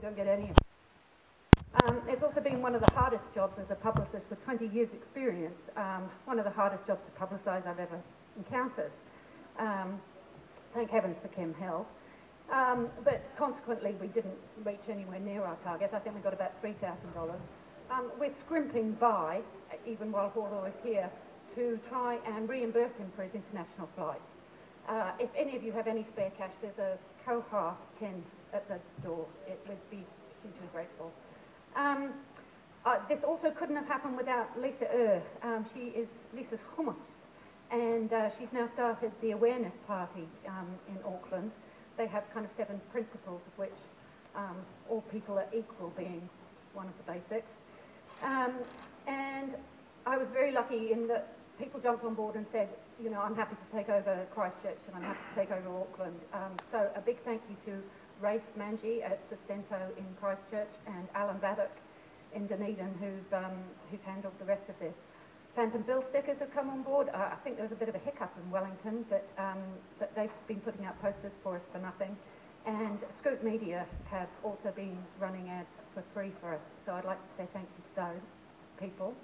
don't get any. Um, it's also been one of the hardest jobs as a publicist with 20 years experience, um, one of the hardest jobs to publicise I've ever encountered. Um, thank heavens for Kim Hill. Um, but consequently, we didn't reach anywhere near our target. I think we got about $3,000. Um, we're scrimping by, even while Hawlaw is here, to try and reimburse him for his international flights. Uh, if any of you have any spare cash, there's a Koha tin at the door. It would be hugely grateful. Um, uh, this also couldn't have happened without Lisa Ur. Um, she is Lisa's hummus, and uh, she's now started the awareness party um, in Auckland. They have kind of seven principles, of which um, all people are equal being one of the basics. Um, and I was very lucky in that people jumped on board and said, you know, I'm happy to take over Christchurch and I'm happy to take over Auckland. Um, so a big thank you to Raf Manji at Sustento in Christchurch and Alan Vaddock in Dunedin who've, um, who've handled the rest of this. Phantom Billstickers have come on board. Uh, I think there was a bit of a hiccup in Wellington, but, um, but they've been putting out posters for us for nothing. And Scoop Media have also been running ads for free for us. So I'd like to say thank you to those people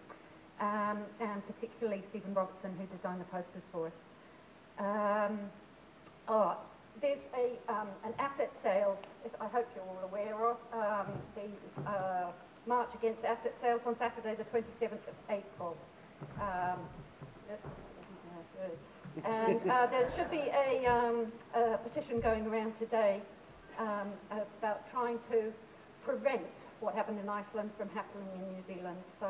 um, and particularly Stephen Robertson, who designed the posters for us. Um, oh, there's a, um, an asset sale, I hope you're all aware of, um, the uh, March Against Asset Sales on Saturday, the 27th of April. Um, and uh, there should be a, um, a, petition going around today about trying to prevent what happened in Iceland from happening in New Zealand. So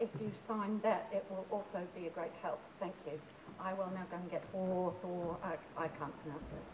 if you sign that, it will also be a great help. Thank you. I will now go and get Thor, Thor, I, I can't pronounce it.